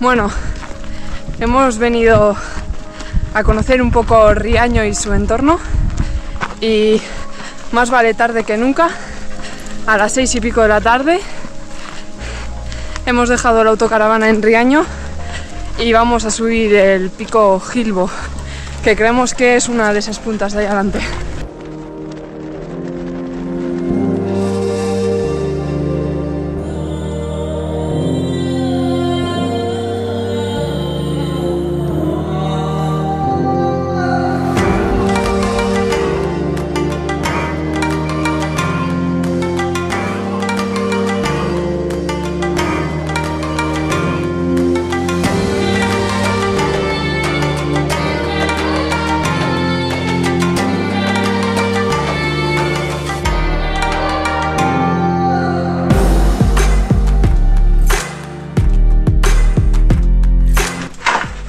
Bueno, hemos venido a conocer un poco Riaño y su entorno y más vale tarde que nunca, a las seis y pico de la tarde. Hemos dejado la autocaravana en Riaño y vamos a subir el pico Gilbo, que creemos que es una de esas puntas de ahí adelante.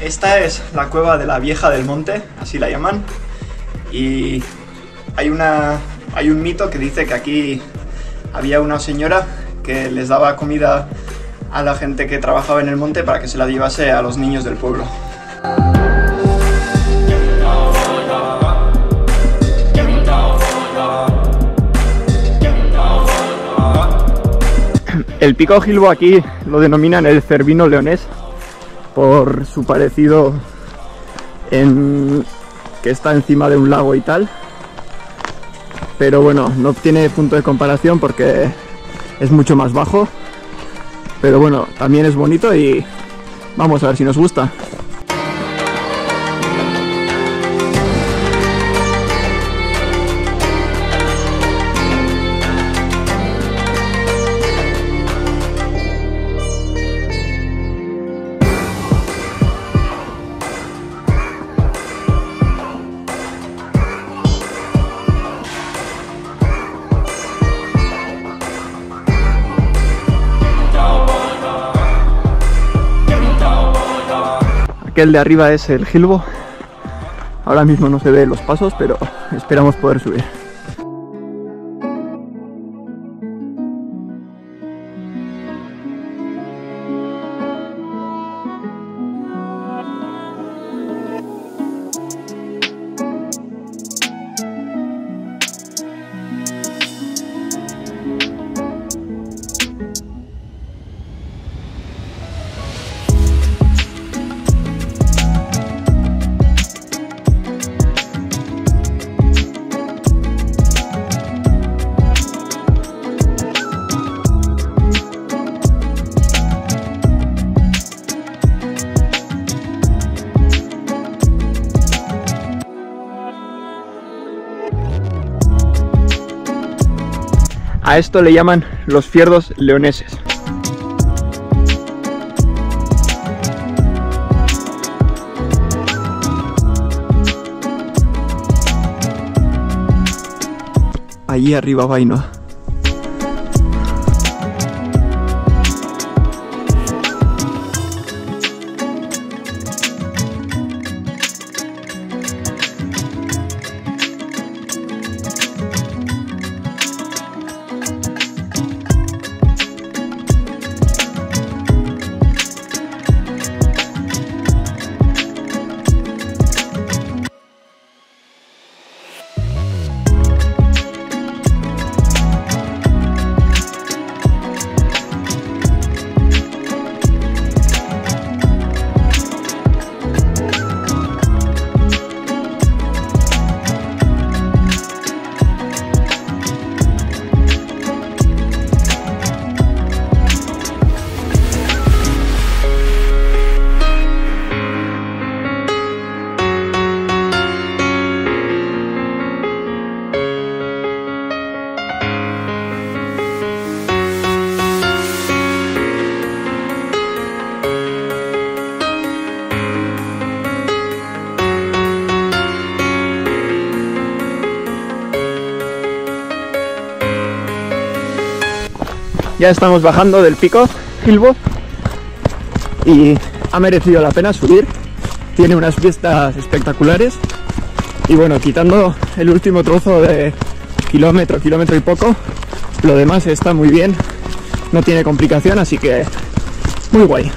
Esta es la cueva de la Vieja del Monte, así la llaman. Y hay, una, hay un mito que dice que aquí había una señora que les daba comida a la gente que trabajaba en el monte para que se la llevase a los niños del pueblo. El pico Gilbo aquí lo denominan el cervino leonés por su parecido en que está encima de un lago y tal. Pero bueno, no tiene punto de comparación porque es mucho más bajo. Pero bueno, también es bonito y vamos a ver si nos gusta. Aquel de arriba es el Gilbo. Ahora mismo no se ve los pasos, pero esperamos poder subir. A esto le llaman los fierdos leoneses. Allí arriba vaino. Ya estamos bajando del pico Gilbo y ha merecido la pena subir. Tiene unas vistas espectaculares y bueno, quitando el último trozo de kilómetro, kilómetro y poco, lo demás está muy bien, no tiene complicación, así que muy guay.